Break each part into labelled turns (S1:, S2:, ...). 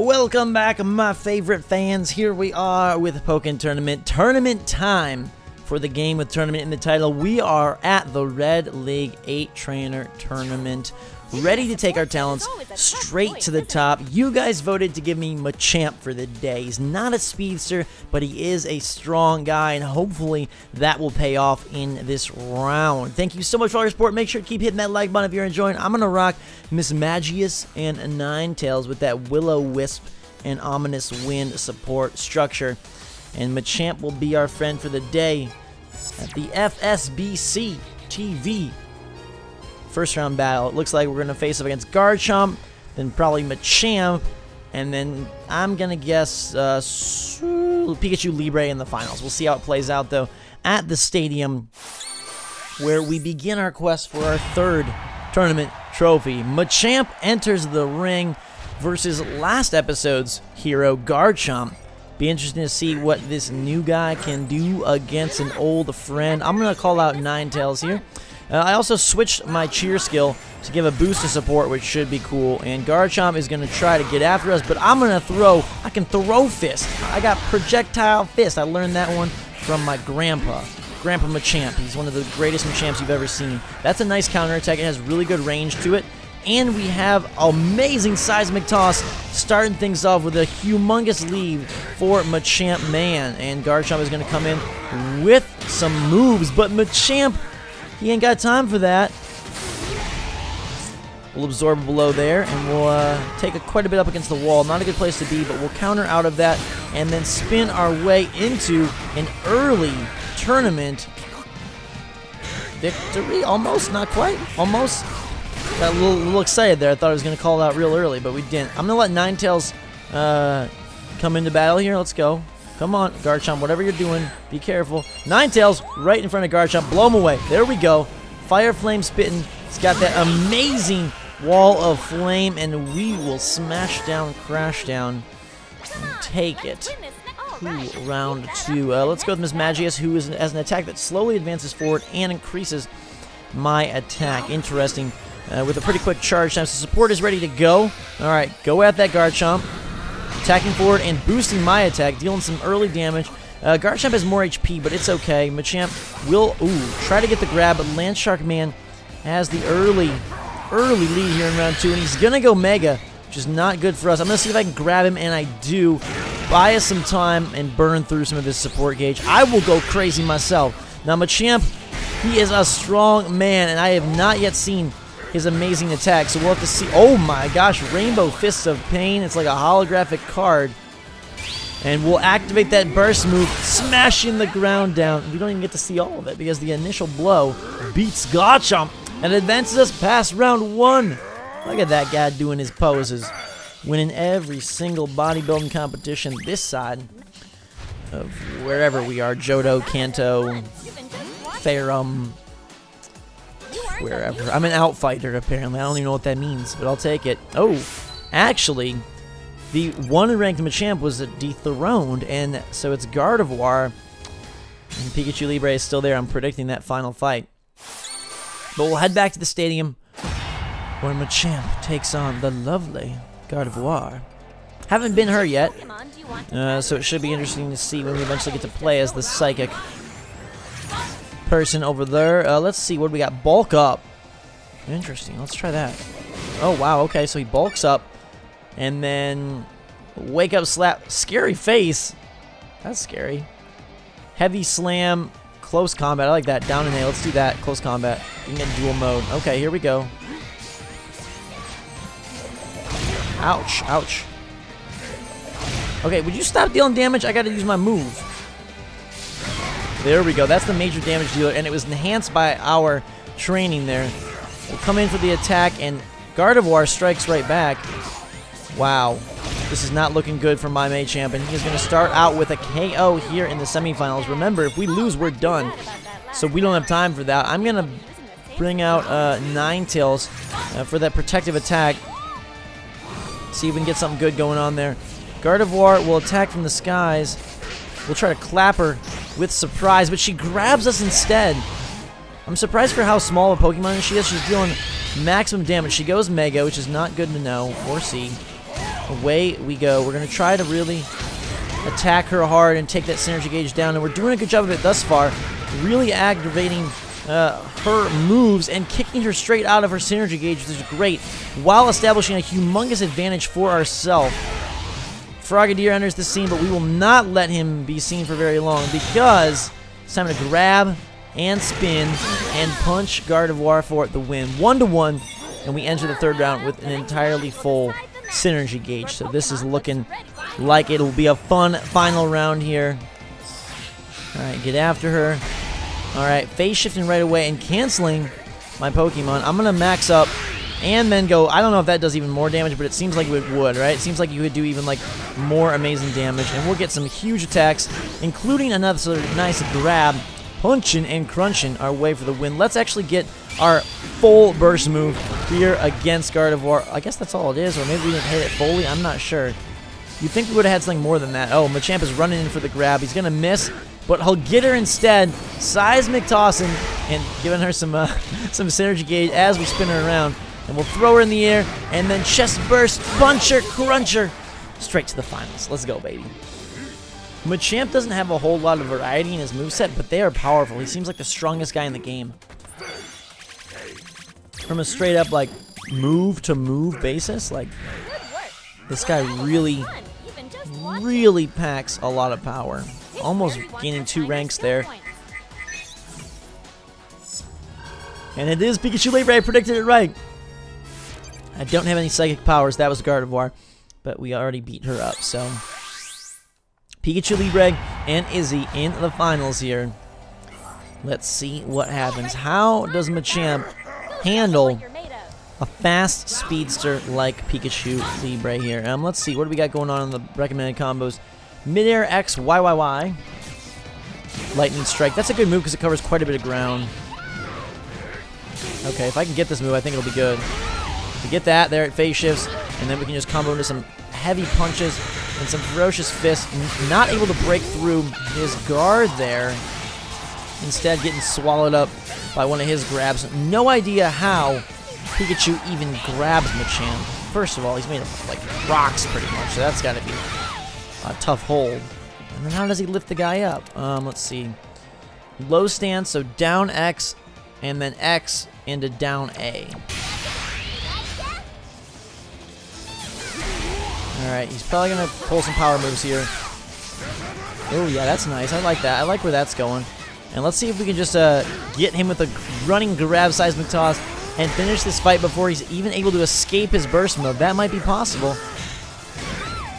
S1: Welcome back, my favorite fans. Here we are with Pokken Tournament. Tournament time for the game with tournament in the title. We are at the Red League 8 Trainer Tournament, ready to take our talents straight to the top. You guys voted to give me Machamp for the day. He's not a speedster, but he is a strong guy, and hopefully that will pay off in this round. Thank you so much for all your support. Make sure to keep hitting that like button if you're enjoying. I'm going to rock Mismagius and Ninetales with that Will-O-Wisp and Ominous Wind support structure. And Machamp will be our friend for the day at the FSBC TV first round battle. It looks like we're going to face up against Garchomp, then probably Machamp, and then I'm going to guess uh, Pikachu Libre in the finals. We'll see how it plays out, though, at the stadium where we begin our quest for our third tournament trophy. Machamp enters the ring versus last episode's hero, Garchomp. Be interesting to see what this new guy can do against an old friend. I'm going to call out Ninetales here. Uh, I also switched my cheer skill to give a boost to support, which should be cool. And Garchomp is going to try to get after us, but I'm going to throw. I can throw fist. I got projectile fist. I learned that one from my grandpa. Grandpa Machamp. He's one of the greatest Machamps you've ever seen. That's a nice counter attack. It has really good range to it. And we have amazing seismic toss starting things off with a humongous lead for Machamp Man. And Garchomp is going to come in with some moves, but Machamp, he ain't got time for that. We'll absorb below there, and we'll uh, take a, quite a bit up against the wall. Not a good place to be, but we'll counter out of that and then spin our way into an early tournament victory. Almost, not quite. Almost. Got a little, little excited there. I thought I was going to call it out real early, but we didn't. I'm going to let Ninetales uh, come into battle here. Let's go. Come on, Garchomp, whatever you're doing, be careful. Ninetales right in front of Garchomp. Blow him away. There we go. Fire Flame spitting. It's got that amazing wall of flame, and we will smash down, crash down, take it. Cool, round two. Uh, let's go with Mismagius, who is, has an attack that slowly advances forward and increases my attack. Interesting uh, with a pretty quick charge time. So support is ready to go. All right, go at that Garchomp. Attacking forward and boosting my attack, dealing some early damage. Uh, Garchomp has more HP, but it's okay. Machamp will, ooh, try to get the grab, but Landshark Man has the early, early lead here in round two, and he's going to go Mega, which is not good for us. I'm going to see if I can grab him, and I do. Buy us some time and burn through some of his support gauge. I will go crazy myself. Now, Machamp, he is a strong man, and I have not yet seen his amazing attack. So we'll have to see. Oh my gosh, Rainbow Fists of Pain. It's like a holographic card. And we'll activate that burst move, smashing the ground down. We don't even get to see all of it because the initial blow beats Garchomp and advances us past round one. Look at that guy doing his poses. Winning every single bodybuilding competition this side of wherever we are. Johto, Kanto, Ferrum, wherever. I'm an outfighter, apparently. I don't even know what that means, but I'll take it. Oh, actually, the one-ranked Machamp was dethroned, and so it's Gardevoir. And Pikachu Libre is still there. I'm predicting that final fight. But we'll head back to the stadium where Machamp takes on the lovely Gardevoir. Haven't been her yet, uh, so it should be interesting to see when we eventually get to play as the Psychic person over there. Uh, let's see, what we got? Bulk up. Interesting, let's try that. Oh, wow, okay, so he bulks up. And then wake up slap. Scary face. That's scary. Heavy slam. Close combat. I like that. Down and A. Let's do that. Close combat. You can get dual mode. Okay, here we go. Ouch. Ouch. Okay, would you stop dealing damage? I gotta use my move. There we go. That's the major damage dealer, and it was enhanced by our training there. We'll come in for the attack, and Gardevoir strikes right back. Wow. This is not looking good for my Machamp, and he's going to start out with a KO here in the semifinals. Remember, if we lose, we're done. So we don't have time for that. I'm going to bring out uh, Ninetales uh, for that protective attack. See if we can get something good going on there. Gardevoir will attack from the skies. We'll try to clap her with surprise, but she grabs us instead. I'm surprised for how small a Pokemon she is. She's dealing maximum damage. She goes Mega, which is not good to know or see. away we go. We're going to try to really attack her hard and take that synergy gauge down, and we're doing a good job of it thus far, really aggravating uh, her moves and kicking her straight out of her synergy gauge, which is great, while establishing a humongous advantage for ourselves. Frogadier enters the scene, but we will not let him be seen for very long because it's time to grab and spin and punch Gardevoir for the win. One to one, and we enter the third round with an entirely full synergy gauge. So this is looking like it'll be a fun final round here. All right, get after her. All right, phase shifting right away and canceling my Pokemon. I'm going to max up and then go. I don't know if that does even more damage, but it seems like it would, right? It seems like you could do even like more amazing damage, and we'll get some huge attacks, including another sort of nice grab, punching and crunching our way for the win. Let's actually get our full burst move here against Gardevoir. I guess that's all it is, or maybe we didn't hit it fully. I'm not sure. You'd think we would have had something more than that. Oh, Machamp is running in for the grab. He's going to miss, but he'll get her instead. Seismic tossing and giving her some uh, some synergy gauge as we spin her around. And we'll throw her in the air, and then chest burst, puncher, cruncher, straight to the finals. Let's go, baby. Machamp doesn't have a whole lot of variety in his moveset, but they are powerful. He seems like the strongest guy in the game. From a straight up, like, move to move basis, like, this guy really, really packs a lot of power. Almost gaining two ranks there. And it is Pikachu Libre. I predicted it right. I don't have any psychic powers. That was Gardevoir. But we already beat her up, so... Pikachu Libre and Izzy in the finals here. Let's see what happens. How does Machamp handle a fast speedster like Pikachu Libre here? Um, let's see. What do we got going on in the recommended combos? Midair X YYY. Lightning Strike. That's a good move because it covers quite a bit of ground. Okay, if I can get this move, I think it'll be good. We get that there at phase shifts, and then we can just combo into some heavy punches and some ferocious fists. Not able to break through his guard there. Instead, getting swallowed up by one of his grabs. No idea how Pikachu even grabs Machamp. First of all, he's made of like rocks pretty much, so that's got to be a tough hold. And then how does he lift the guy up? Um, let's see. Low stance, so down X, and then X into down A. Alright, he's probably going to pull some power moves here. Oh, yeah, that's nice. I like that. I like where that's going. And let's see if we can just uh, get him with a running grab seismic toss and finish this fight before he's even able to escape his burst mode. That might be possible.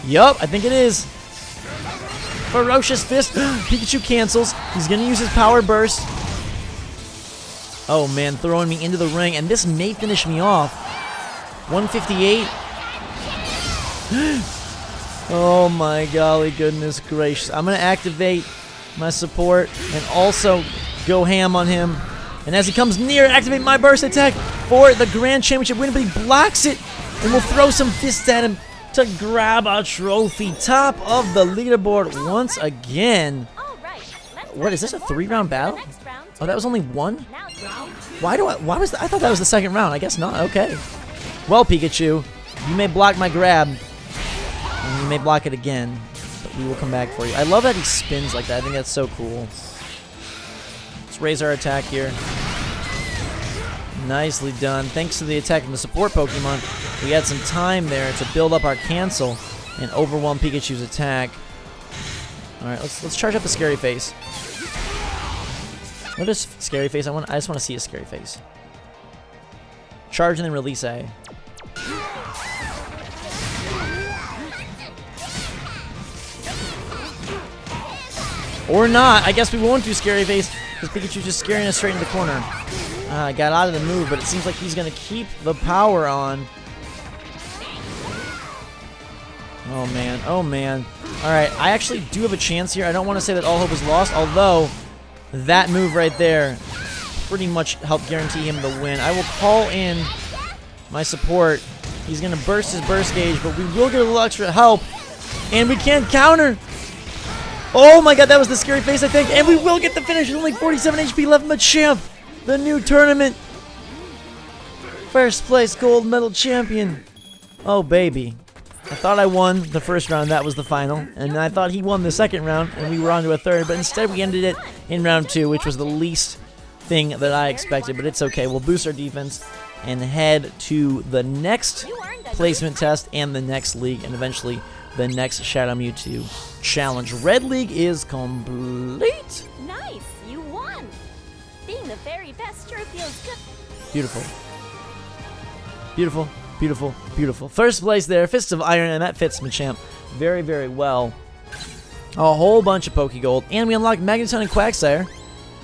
S1: Yup, I think it is. Ferocious Fist. Pikachu cancels. He's going to use his power burst. Oh, man, throwing me into the ring. And this may finish me off. 158. oh my golly goodness gracious. I'm going to activate my support and also go ham on him. And as he comes near, activate my burst attack for the Grand Championship win, but he blocks it. And we'll throw some fists at him to grab a trophy. Top of the leaderboard once again. What is this, a three-round battle? Oh, that was only one? Why do I, why was, I thought that was the second round. I guess not, okay. Well, Pikachu, you may block my grab, you may block it again, but we will come back for you. I love that he spins like that. I think that's so cool. Let's raise our attack here. Nicely done. Thanks to the attack from the support Pokemon, we had some time there to build up our cancel and overwhelm Pikachu's attack. Alright, let's let's charge up the scary face. What is scary face? I want I just want to see a scary face. Charge and then release A. Or not. I guess we won't do Scary Face because Pikachu's just scaring us straight in the corner. Uh, I got out of the move, but it seems like he's going to keep the power on. Oh, man. Oh, man. All right. I actually do have a chance here. I don't want to say that all hope is lost, although that move right there pretty much helped guarantee him the win. I will call in my support. He's going to burst his burst gauge, but we will get a little extra help. And we can't counter. Oh my god, that was the scary face, I think. And we will get the finish. There's only 47 HP left. Machamp, the new tournament. First place gold medal champion. Oh, baby. I thought I won the first round, that was the final, and I thought he won the second round, and we were on to a third, but instead we ended it in round two, which was the least thing that I expected, but it's okay. We'll boost our defense and head to the next placement test and the next league, and eventually the next Shadow Mewtwo challenge. Red League is complete.
S2: Nice, you won. Being the very best sure feels good.
S1: Beautiful. Beautiful, beautiful, beautiful. First place there, Fist of Iron, and that fits Machamp very, very well. A whole bunch of Pokegold, and we unlock Magneton and Quagsire.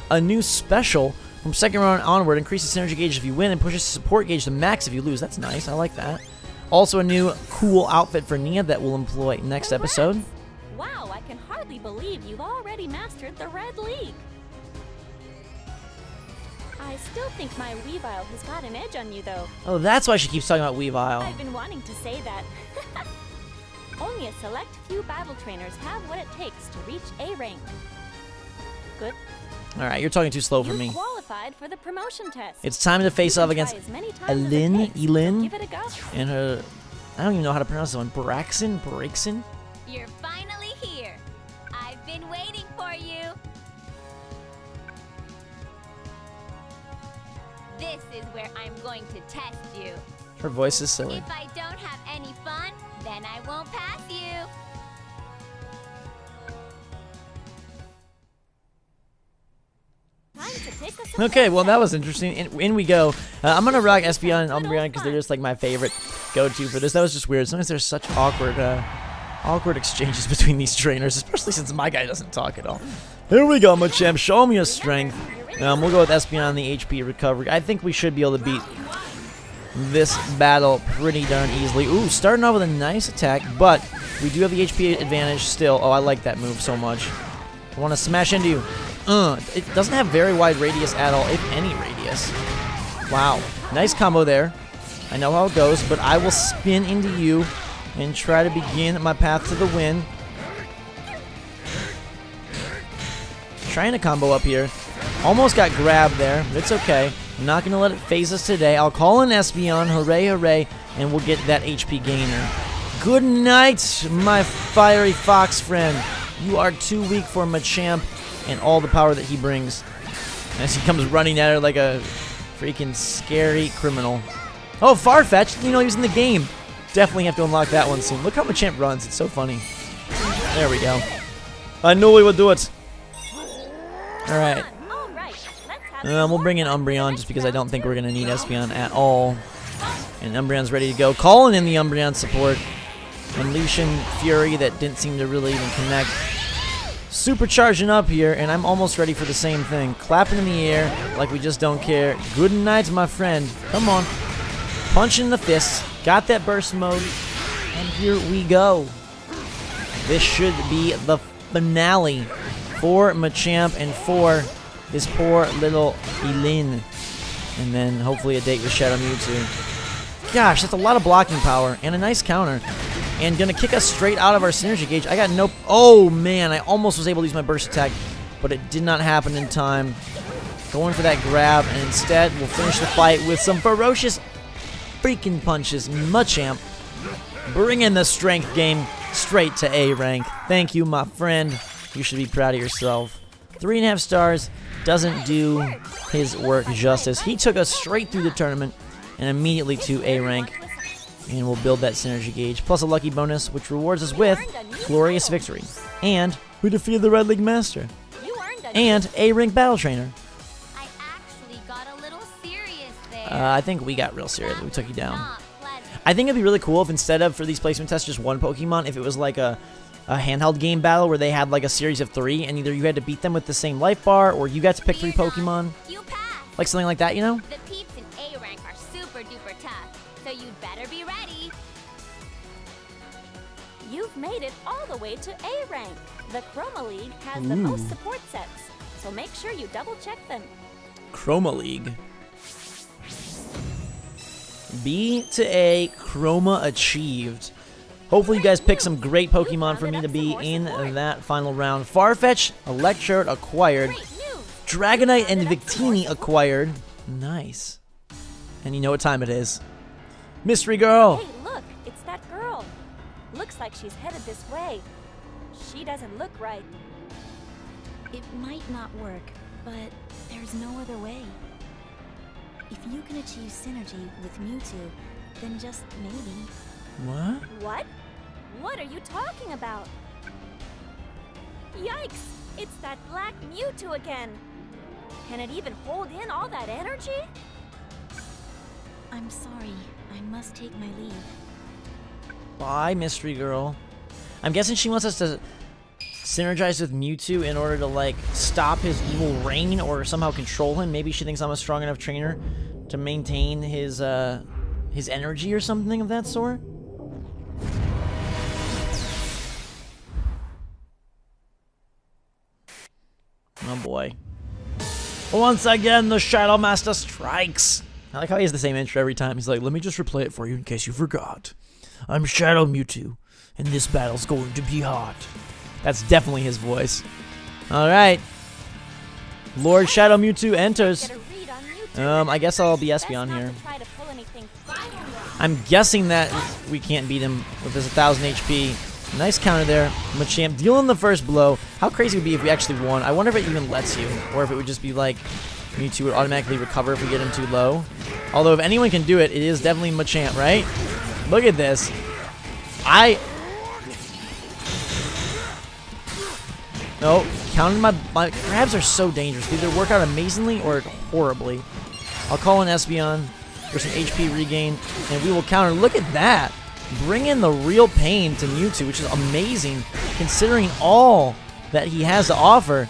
S1: A new special from second round onward increases synergy gauge if you win and pushes support gauge to max if you lose. That's nice. I like that. Also, a new cool outfit for Nia that we'll employ next episode.
S2: Wow, I can hardly believe you've already mastered the Red League. I still think my Weavile has got an edge on you, though.
S1: Oh, that's why she keeps talking about Weavile.
S2: I've been wanting to say that. Only a select few battle trainers have what it takes to reach A rank. Good.
S1: All right, you're talking too slow for
S2: You
S1: me.
S2: qualified for the promotion test.
S1: It's time to face off against
S2: as many times as it
S1: Elin, Elin,
S2: Give it a go.
S1: and her. I don't even know how to pronounce this one. Braxon, Braxon.
S3: You're finally here. I've been waiting for you. This is where I'm going to test you.
S1: Her voice is silly.
S3: If I don't have any fun, then I won't pass you.
S1: Okay, well that was interesting. In, in we go. Uh, I'm gonna rock Espeon and Umbreon because they're just like my favorite go-to for this. That was just weird. Sometimes there's such awkward, uh, awkward exchanges between these trainers, especially since my guy doesn't talk at all. Here we go, Machamp. Show me your strength. Um, we'll go with Espeon on the HP recovery. I think we should be able to beat this battle pretty darn easily. Ooh, starting off with a nice attack, but we do have the HP advantage still. Oh, I like that move so much. I want to smash into you. Uh, it doesn't have very wide radius at all, if any radius. Wow. Nice combo there. I know how it goes, but I will spin into you and try to begin my path to the win. Trying to combo up here. Almost got grabbed there, but it's okay. I'm not going to let it phase us today. I'll call in Espeon, hooray, hooray, and we'll get that HP gainer. Good night, my fiery fox friend. You are too weak for Machamp and all the power that he brings. As he comes running at her like a freaking scary criminal. Oh, Farfetch! You know, he was in the game. Definitely have to unlock that one soon. Look how Machamp runs. It's so funny. There we go. I knew we would do it. Alright.
S2: All right,
S1: Um, we'll bring in Umbreon just because I don't think we're going to need Espeon at all. And Umbreon's ready to go. Calling in the Umbreon support. Unleashing Fury that didn't seem to really even connect. Supercharging up here, and I'm almost ready for the same thing. Clapping in the air like we just don't care. Good night, my friend. Come on. Punching the fist. Got that burst mode. And here we go. This should be the finale for Machamp and for this poor little Elin. And then hopefully a date with Shadow Mewtwo. Gosh, that's a lot of blocking power and a nice counter. And gonna kick us straight out of our synergy gauge. I got no. Oh man, I almost was able to use my burst attack, but it did not happen in time. Going for that grab, and instead we'll finish the fight with some ferocious freaking punches. Machamp bringing the strength game straight to A rank. Thank you, my friend. You should be proud of yourself. Three and a half stars doesn't do his work justice. He took us straight through the tournament and immediately to A rank. And we'll build that synergy gauge, plus a lucky bonus, which rewards us with glorious victory. And we defeated the Red League Master.
S2: You a
S1: And A rank battle trainer.
S3: I actually got a little serious there.
S1: Uh, I think we got real serious. We took you down. I think it'd be really cool if instead of for these placement tests just one Pokemon, if it was like a, a handheld game battle where they had like a series of three, and either you had to beat them with the same life bar, or you got to pick three Pokemon, like something like that, you know?
S2: Made it all the way to A rank. The Chroma League has the hmm.
S1: most
S2: support sets, so make sure you double check them.
S1: Chroma League. B to A, Chroma achieved. Hopefully you guys pick some great Pokemon for me to be in that final round. Farfetch, Electrode acquired. Dragonite and Victini acquired. Nice. And you know what time it is. Mystery Girl.
S2: Looks like she's headed this way. She doesn't look right.
S4: It might not work, but there's no other way. If you can achieve synergy with Mewtwo, then just maybe.
S1: What?
S2: What? What are you talking about? Yikes! It's that black Mewtwo again! Can it even hold in all that energy?
S4: I'm sorry. I must take my leave.
S1: Bye, Mystery Girl. I'm guessing she wants us to synergize with Mewtwo in order to, like, stop his evil reign or somehow control him. Maybe she thinks I'm a strong enough trainer to maintain his, uh, his energy or something of that sort. Oh boy. Once again, the Shadow Master strikes. I like how he has the same intro every time. He's like, let me just replay it for you in case you forgot. I'm Shadow Mewtwo, and this battle's going to be hot. That's definitely his voice. Alright. Lord Shadow Mewtwo enters.
S2: Get a read on Mewtwo.
S1: Um, I guess I'll be Espeon here.
S2: to try to pull anything fire.
S1: I'm guessing that we can't beat him with his 1000 HP. Nice counter there. Machamp dealing the first blow. How crazy would it be if we actually won? I wonder if it even lets you, or if it would just be like Mewtwo would automatically recover if we get him too low. Although if anyone can do it, it is definitely Machamp, right? Look at this. I... No, counting my... My grabs are so dangerous. They either work out amazingly or horribly. I'll call in Espeon for some HP regain, and we will counter. Look at that! Bring in the real pain to Mewtwo, which is amazing, considering all that he has to offer.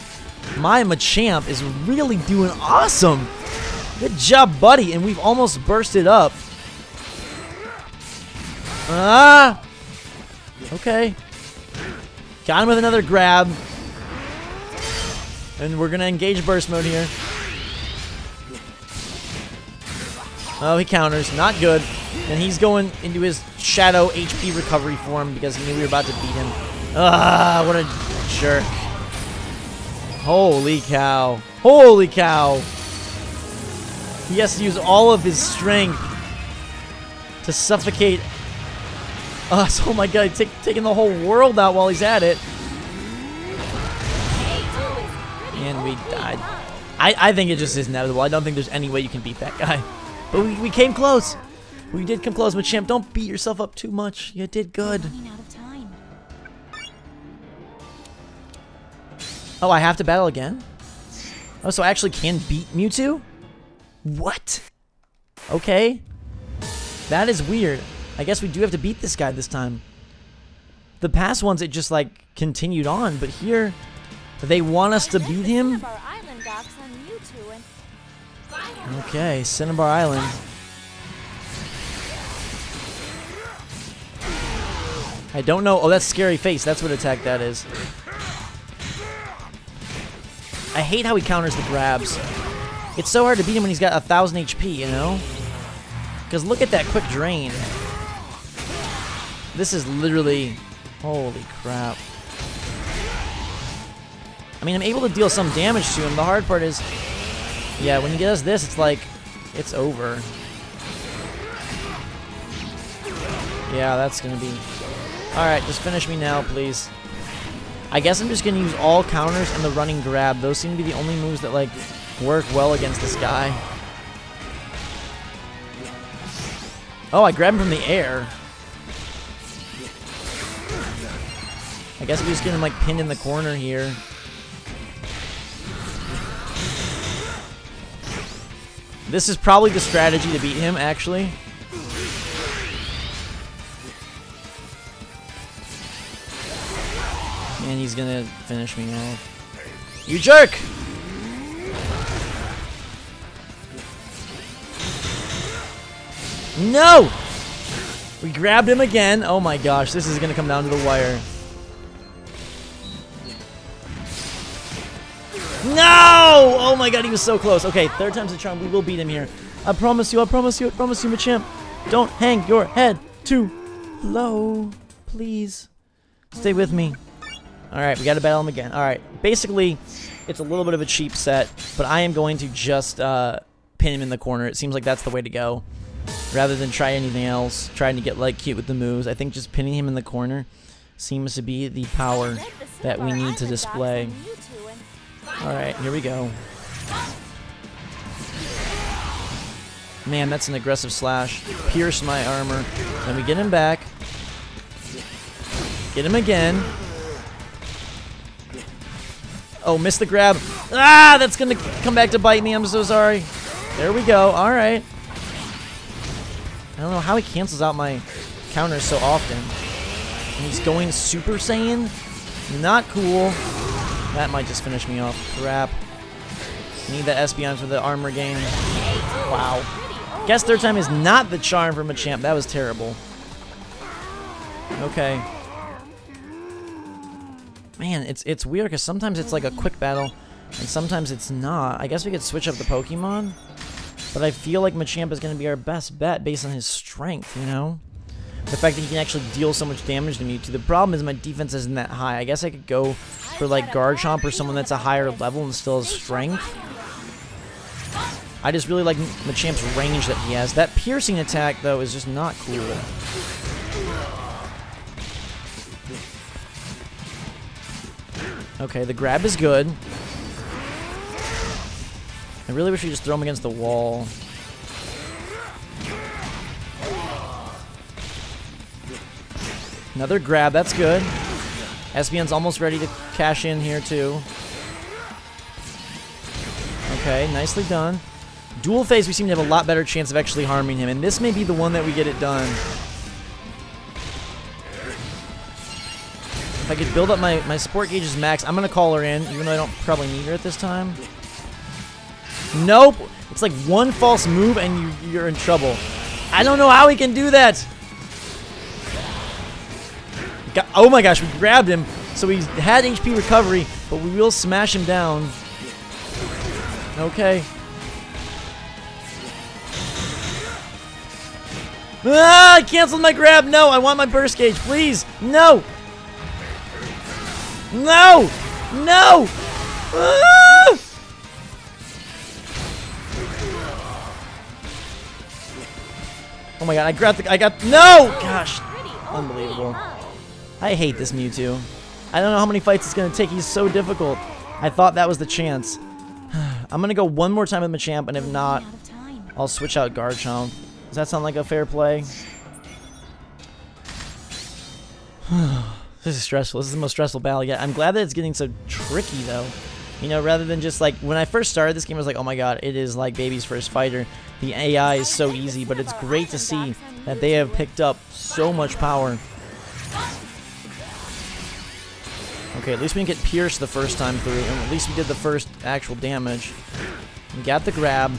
S1: My Machamp is really doing awesome! Good job, buddy, and we've almost bursted up. Ah! Okay. Got him with another grab. And we're gonna engage burst mode here. Oh, he counters. Not good. And he's going into his shadow HP recovery form because he knew we were about to beat him. Ah, what a jerk. Holy cow. Holy cow. He has to use all of his strength to suffocate us. Oh my god, take, taking the whole world out while he's at it. And we died. I, I think it just is inevitable. I don't think there's any way you can beat that guy. But we, we came close. We did come close, Machamp. Don't beat yourself up too much. You did good. Oh, I have to battle again? Oh, so I actually can beat Mewtwo? What? Okay. That is weird. I guess we do have to beat this guy this time. The past ones, it just, like, continued on, but here, they want us to beat him? Okay, Cinnabar Island. I don't know. Oh, that's Scary Face. That's what attack that is. I hate how he counters the grabs. It's so hard to beat him when he's got a thousand HP, you know? Because look at that quick drain. This is literally... Holy crap. I mean, I'm able to deal some damage to him. The hard part is... Yeah, when he does this, it's like... It's over. Yeah, that's gonna be... Alright, just finish me now, please. I guess I'm just gonna use all counters and the running grab. Those seem to be the only moves that, like, work well against this guy. Oh, I grabbed him from the air. I guess we just get him, like, pinned in the corner here. This is probably the strategy to beat him, actually. And he's gonna finish me off. You jerk! No! We grabbed him again. Oh my gosh, this is gonna come down to the wire. No! Oh my god, he was so close. Okay, third time's the charm. We will beat him here. I promise you, I promise you, I promise you, Machamp. Don't hang your head too low. Please. Stay with me. Alright, we gotta battle him again. Alright, basically, it's a little bit of a cheap set, but I am going to just uh, pin him in the corner. It seems like that's the way to go. rather than try anything else, trying to get like cute with the moves. I think just pinning him in the corner seems to be the power that we need to display. Alright, here we go. Man, that's an aggressive slash. Pierce my armor. Then we get him back. Get him again. Oh, missed the grab. Ah, that's gonna come back to bite me. I'm so sorry. There we go. Alright. I don't know how he cancels out my counters so often. And he's going Super Saiyan? Not cool. That might just finish me off. Crap. Need that Espeon for the armor gain. Wow. Guess third time is not the charm for Machamp. That was terrible. Okay. Man, it's it's weird because sometimes it's like a quick battle, and sometimes it's not. I guess we could switch up the Pokemon, but I feel like Machamp is going to be our best bet based on his strength, you know? The fact that he can actually deal so much damage to Mewtwo. The problem is my defense isn't that high. I guess I could go for like Garchomp or someone that's a higher level and still has strength. I just really like Machamp's range that he has. That piercing attack, though, is just not cool. Okay, the grab is good. I really wish we just throw him against the wall. Another grab, that's good. Espeon's almost ready to cash in here, too. Okay, nicely done. Dual phase, we seem to have a lot better chance of actually harming him, and this may be the one that we get it done. If I could build up my, my sport gauges max, I'm going to call her in, even though I don't probably need her at this time. Nope! It's like one false move and you, you're in trouble. I don't know how he can do that! Got, oh my gosh, we grabbed him. So he had HP recovery, but we will smash him down. Okay. Ah, I canceled my grab. No, I want my burst gauge, please. No. No. No. Ah! Oh my god, I grabbed the I got no! Gosh. Unbelievable. I hate this Mewtwo. I don't know how many fights it's going to take. He's so difficult. I thought that was the chance. I'm going to go one more time with Machamp, and if not,
S4: Out of time.
S1: I'll switch out Garchomp. Does that sound like a fair play? this is stressful. This is the most stressful battle yet. I'm glad that it's getting so tricky, though. You know, rather than just like, when I first started this game, I was like, oh my god, it is like baby's first fighter. The AI is so easy, but it's great to see that they have picked up so much power. Okay, at least we didn't get pierced the first time through, and at least we did the first actual damage. We got the grab.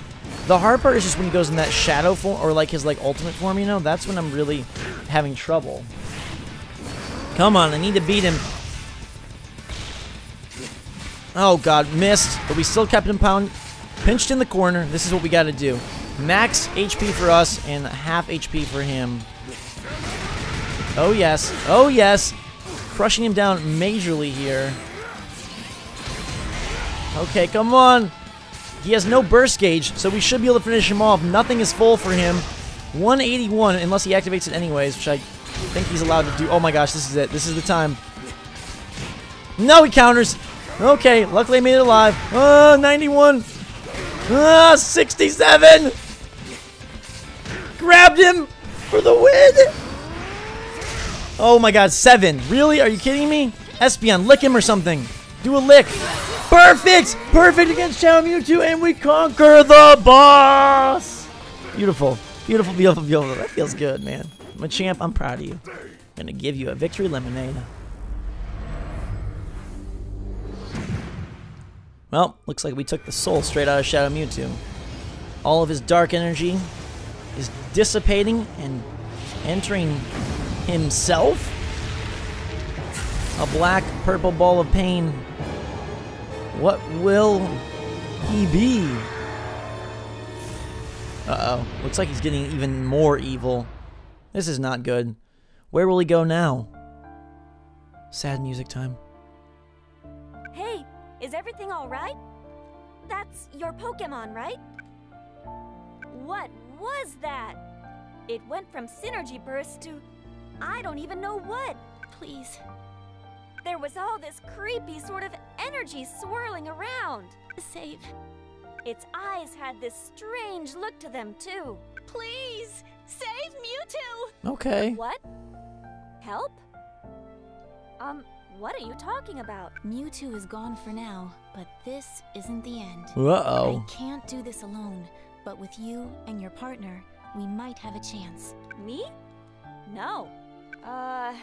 S1: The hard part is just when he goes in that shadow form, or like his like ultimate form, you know? That's when I'm really having trouble. Come on, I need to beat him. Oh god, missed, but we still kept him pound, pinched in the corner. This is what we gotta do. Max HP for us and half HP for him. Oh yes, oh yes. Crushing him down majorly here. Okay, come on. He has no burst gauge, so we should be able to finish him off. Nothing is full for him. 181, unless he activates it anyways, which I think he's allowed to do. Oh my gosh, this is it. This is the time. No, he counters. Okay, luckily I made it alive. Uh, 91. Ah, 67. Grabbed him for the win. Oh my god, seven. Really? Are you kidding me? Espeon, lick him or something. Do a lick. Perfect! Perfect against Shadow Mewtwo, and we conquer the boss! Beautiful. Beautiful, beautiful, beautiful. That feels good, man. I'm a champ. I'm proud of you. I'm gonna give you a victory lemonade. Well, looks like we took the soul straight out of Shadow Mewtwo. All of his dark energy is dissipating and entering himself. A black purple ball of pain. What will he be? Uh oh. Looks like he's getting even more evil. This is not good. Where will he go now? Sad music time.
S2: Hey, is everything all right? That's your Pokemon, right? What was that? It went from Synergy Burst to I don't even know what.
S4: Please,
S2: There was all this creepy sort of energy swirling around.
S4: save.
S2: Its eyes had this strange look to them, too.
S4: Please, save Mewtwo!
S1: Okay.
S2: What? Help? Um, what are you talking about?
S4: Mewtwo is gone for now, but this isn't the end.
S1: Uh-oh.
S4: I can't do this alone, but with you and your partner, we might have a chance.
S2: Me? No. Uh,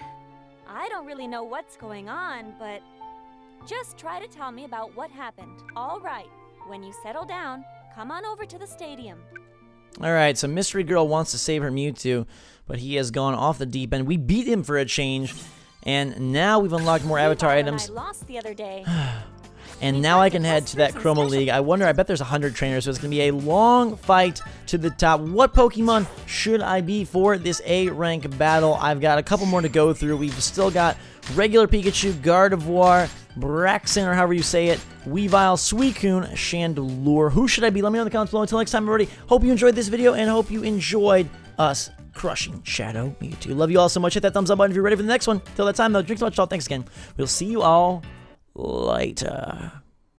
S2: I don't really know what's going on, but just try to tell me about what happened. All right. When you settle down, come on over to the stadium.
S1: All right, so Mystery Girl wants to save her Mewtwo, but he has gone off the deep end. We beat him for a change, and now we've unlocked more avatar items.
S2: I lost the other day.
S1: And now I can head to that Chroma League. I wonder, I bet there's 100 trainers, so it's going to be a long fight to the top. What Pokemon should I be for this A rank battle? I've got a couple more to go through. We've still got regular Pikachu, Gardevoir, Braxton, or however you say it, Weavile, Suicune, Chandelure. Who should I be? Let me know in the comments below. Until next time, everybody, hope you enjoyed this video and hope you enjoyed us crushing Shadow Mewtwo. Love you all so much. Hit that thumbs up button if you're ready for the next one. Till that time, though, drink so much. All thanks again. We'll see you all later.